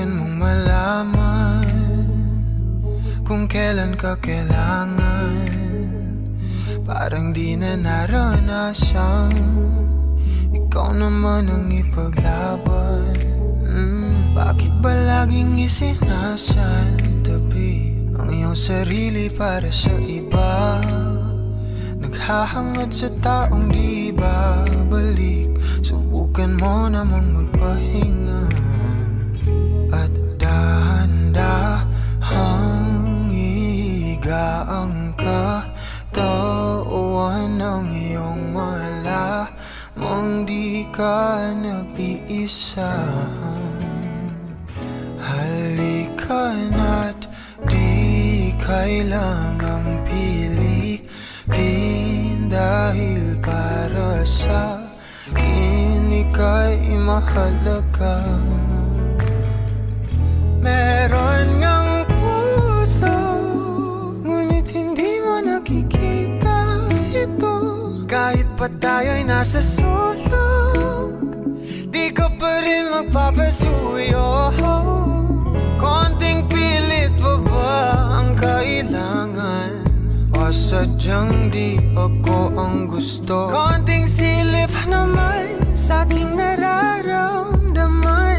Kailangan mong malaman Kung kailan ka kailangan. Parang di na naranasan. Ikaw naman ang ipaglaban. Mm, Bakit ba laging isinasantabi Ang iyong sarili para sa iba? Naghahangad sa taong di babalik Subukan mo namang magpahinga. Ka nag-iisa Halika na't di kailangang pilitin Dahil para sa akin ika'y mahalaga. Meron ngang puso Ngunit hindi mo nakikita ito. Kahit pa tayo'y nasa sulok nagpapasuyo Konting pilit pa ba ang kailangan? O sadyang di ako ang gusto? Konting silip naman sa aking nararamdaman.